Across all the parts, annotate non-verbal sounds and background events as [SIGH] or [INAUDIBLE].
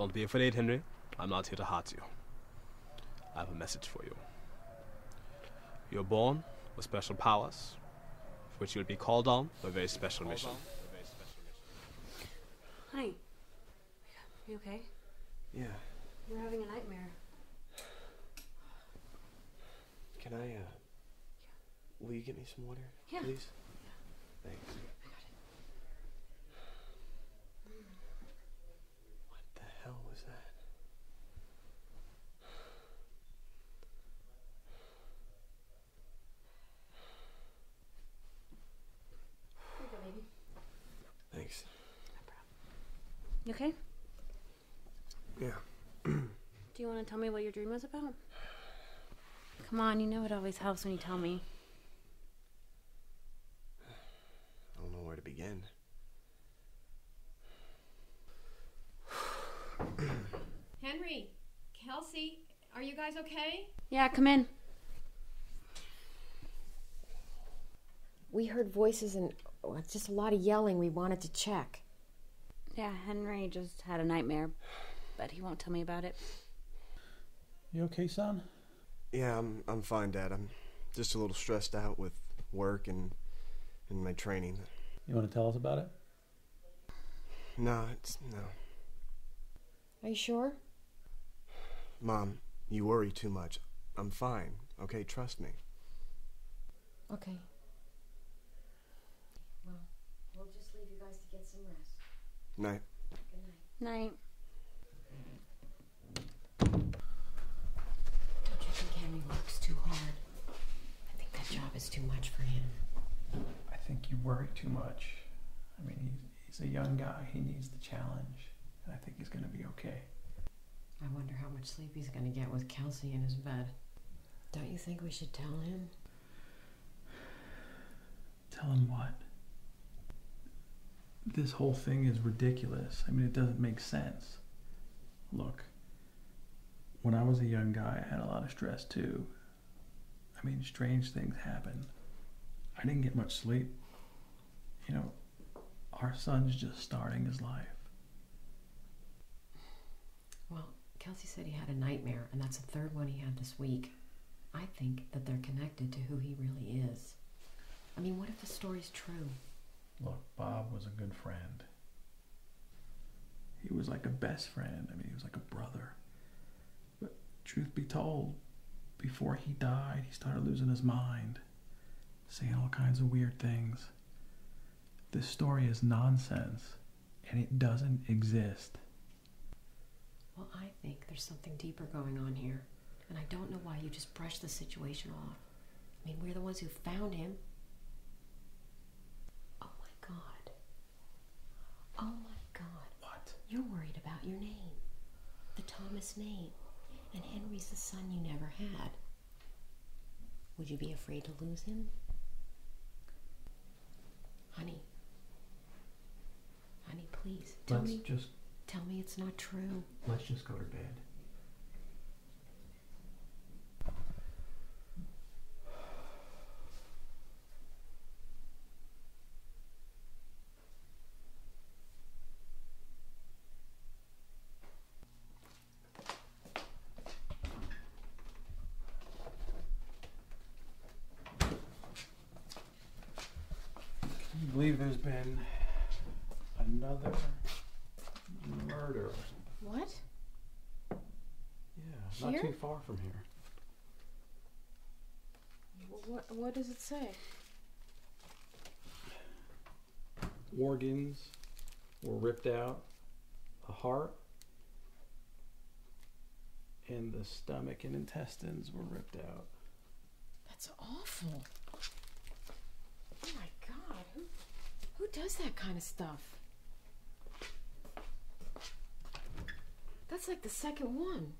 Don't be afraid, Henry. I'm not here to hurt you. I have a message for you. You're born with special powers, for which you'll be called on for a very special mission. Honey, Are you okay? Yeah. You're having a nightmare. Can I, uh. Will you get me some water? Yeah. Please? Thanks. What the hell was that? Here you go, baby. Thanks. You okay? Yeah. [CLEARS THROAT] Do you want to tell me what your dream was about? Come on, you know it always helps when you tell me. I don't know where to begin. [CLEARS THROAT] Henry, Kelsey, are you guys okay? Yeah, come in. We heard voices and oh, just a lot of yelling. We wanted to check. Yeah, Henry just had a nightmare, but he won't tell me about it. You okay, son? Yeah, I'm I'm fine, Dad. I'm just a little stressed out with work and and my training. You want to tell us about it? No, it's no. Are you sure? Mom, you worry too much. I'm fine. Okay, trust me. Okay. Well, we'll just leave you guys to get some rest. Night. Night. Night. Don't you think Henry works too hard? I think that job is too much for him. I think you worry too much. I mean, he's, he's a young guy. He needs the challenge. And I think he's going to be okay. I wonder how much sleep he's gonna get with Kelsey in his bed. Don't you think we should tell him? Tell him what? This whole thing is ridiculous. I mean, it doesn't make sense. Look, when I was a young guy, I had a lot of stress too. I mean, strange things happen. I didn't get much sleep. You know, our son's just starting his life. Well, Kelsey said he had a nightmare, and that's the third one he had this week. I think that they're connected to who he really is. I mean, what if the story's true? Look, Bob was a good friend. He was like a best friend. I mean, he was like a brother. But truth be told, before he died, he started losing his mind, saying all kinds of weird things. This story is nonsense, and it doesn't exist. Well, I think there's something deeper going on here, and I don't know why you just brush the situation off. I mean, we're the ones who found him. Oh my god. Oh my god. What? You're worried about your name. The Thomas name. And Henry's the son you never had. Would you be afraid to lose him? Honey. Honey, please. Tell let's me just tell me it's not true. let's just go to bed. You believe there's been another murder? What? Yeah, not Here? too far from here. What, what does it say? Organs were ripped out, the heart, and the stomach and intestines were ripped out. That's awful. Oh my god, who who does that kind of stuff? That's like the second one.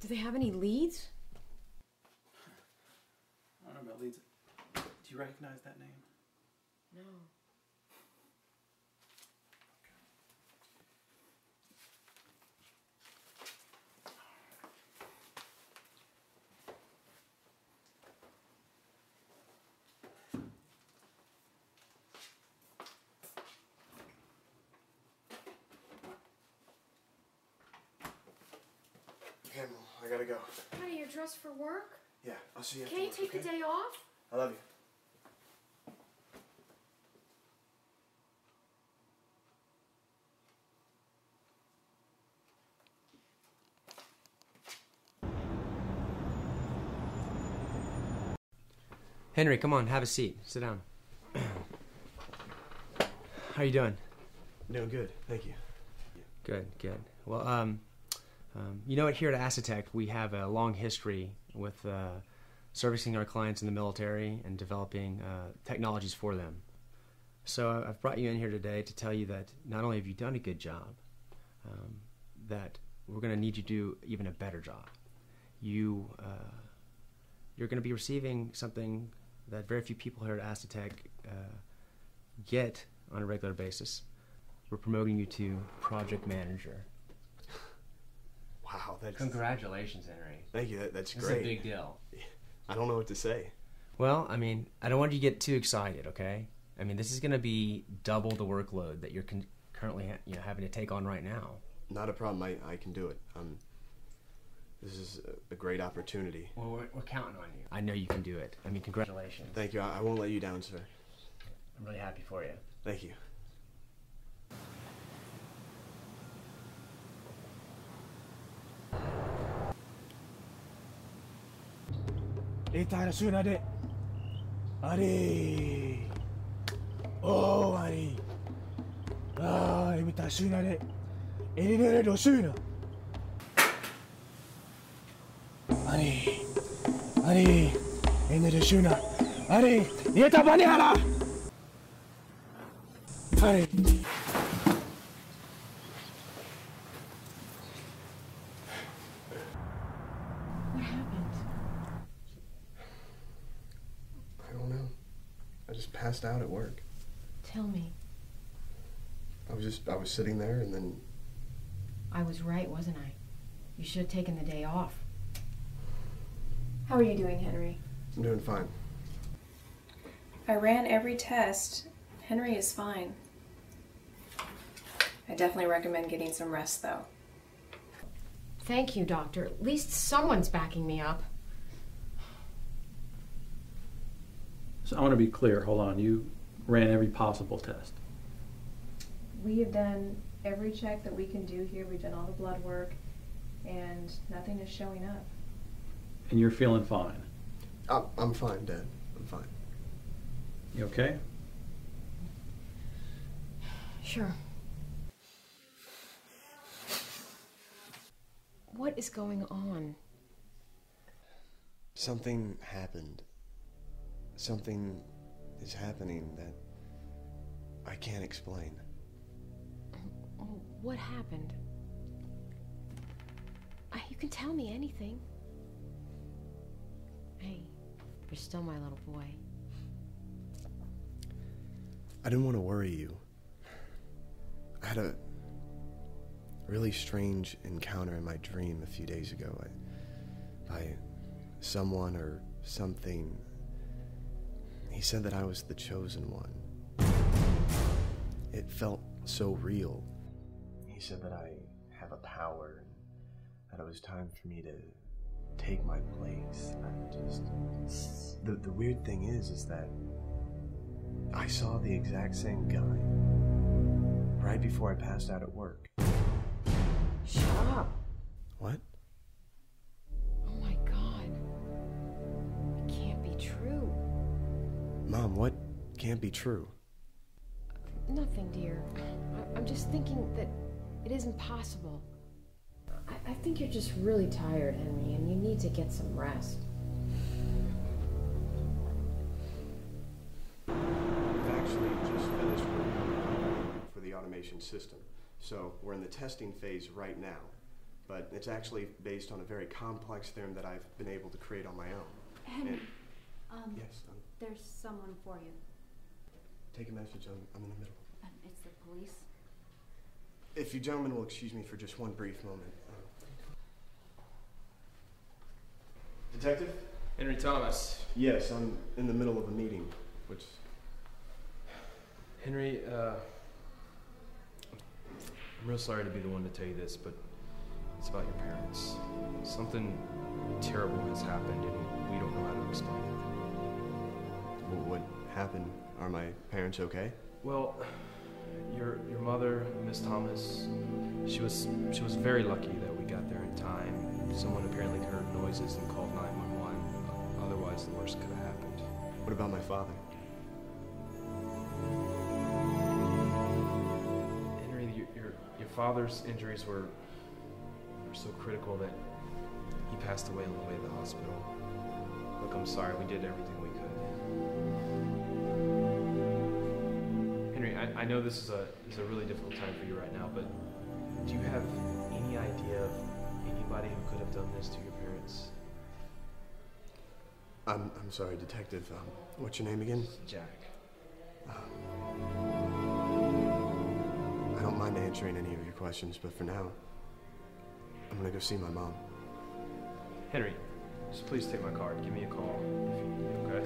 Do they have any leads? I don't know about leads. Do you recognize that name? No. Gotta go. Honey, you're dressed for work? Yeah, I'll see you. Can't you take work, the day off? I love you. Henry, come on, have a seat. Sit down. [CLEARS THROAT] How are you doing? Doing good, thank you. Good, good. Well, um, um, you know? Here at Acetec, we have a long history with uh, servicing our clients in the military and developing uh, technologies for them. So I- I've brought you in here today to tell you that not only have you done a good job, um, that we're going to need you to do even a better job. You, uh, you're going to be receiving something that very few people here at Acetec uh, get on a regular basis. We're promoting you to project manager. Wow, that's Congratulations, Henry. thank you. That, that's That's great. a big deal. I don't know what to say. Well, I mean, I don't want you to get too excited, okay? I mean, this is going to be double the workload that you're con- currently ha- you know, having to take on right now. Not a problem. I, I can do it. Um, this is a, great opportunity. Well, we're, we're counting on you. I know you can do it. I mean, congratulations. Thank you. I, I won't let you down, sir. I'm really happy for you. Thank you. Ita da suna dai. Are. Oh, are. Ah, imita suna dai. Ele da suna. Are. Are. Ele da suna. Are. Ita bani hala. Are. Passed out at work. Tell me. I was just I was sitting there and then I was right, wasn't I? You should have taken the day off. How are you doing, Henry? I'm doing fine. I ran every test. Henry is fine. I definitely recommend getting some rest, though. Thank you, doctor. At least someone's backing me up. So I want to be clear. Hold on. You ran every possible test. We have done every check that we can do here. We've done all the blood work, and nothing is showing up. And you're feeling fine. I'm, I'm fine, Dad. I'm fine. You okay? Sure. What is going on? Something happened. Something is happening that I can't explain. Oh, What happened? Uh, You can tell me anything. Hey, you're still my little boy. I didn't want to worry you. I had a really strange encounter in my dream a few days ago I, by someone or something. He said that I was the chosen one. It felt so real. He said that I have a power, that it was time for me to take my place. I just the the weird thing is is that I saw the exact same guy right before I passed out at work. Shut up. What? Mom, what can't be true? Nothing, dear. I- I'm just thinking that it isn't possible. I, I think you're just really tired, Henry, and you need to get some rest. We've actually just finished work for the automation system. So we're in the testing phase right now. But it's actually based on a very complex theorem that I've been able to create on my own. Henry, And- um, yes, um, there's someone for you. take a message. I'm, I'm in the middle. Uh, It's the police. If you gentlemen will excuse me for just one brief moment. Detective? Henry Thomas. Yes, I'm in the middle of a meeting, which Henry, uh, I'm real sorry to be the one to tell you this, but it's about your parents. Something terrible has happened and we don't know how to explain it. Wh- What happened? Are my parents okay? Well, your your mother, Miss Thomas, she was she was very lucky that we got there in time. Someone apparently heard noises and called 911. Otherwise, the worst could have happened. What about my father? Henry, your your, your father's injuries were were so critical that he passed away on the way to the hospital. Look, I'm sorry. We did everything. Henry, I, I know this is a is a really difficult time for you right now, but do you have any idea of anybody who could have done this to your parents? I'm, I'm sorry, Detective. Um, what's your name again? Jack. I don't mind answering any of your questions, but for now, I'm gonna go see my mom. Henry, just please take my card. Give me a call if you need, okay?